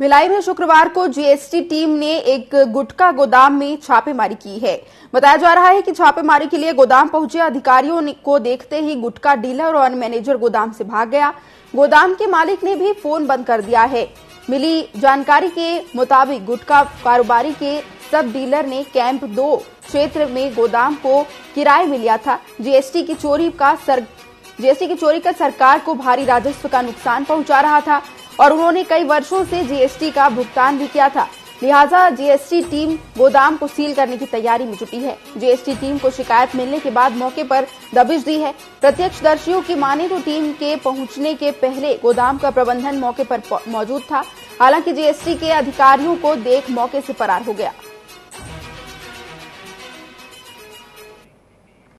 भिलाई में शुक्रवार को जीएसटी टीम ने एक गुटखा गोदाम में छापेमारी की है। बताया जा रहा है कि छापेमारी के लिए गोदाम पहुँचे अधिकारियों को देखते ही गुटखा डीलर और मैनेजर गोदाम से भाग गया। गोदाम के मालिक ने भी फ़ोन बंद कर दिया है। मिली जानकारी के मुताबिक गुटखा कारोबारी के सब डीलर ने कैंप दो क्षेत्र में गोदाम को किराए में लिया था। जीएसटी की चोरी का सर जीएसटी की चोरी का सरकार को भारी राजस्व का नुकसान पहुँचा रहा था। और उन्होंने कई वर्षों से जीएसटी का भुगतान भी किया था। लिहाजा जीएसटी टीम गोदाम को सील करने की तैयारी में जुटी है। जीएसटी टीम को शिकायत मिलने के बाद मौके पर दबिश दी है। प्रत्यक्षदर्शियों की माने तो टीम के पहुँचने के पहले गोदाम का प्रबंधन मौके पर मौजूद था। हालाँकि जीएसटी के अधिकारियों को देख मौके से फरार हो गया।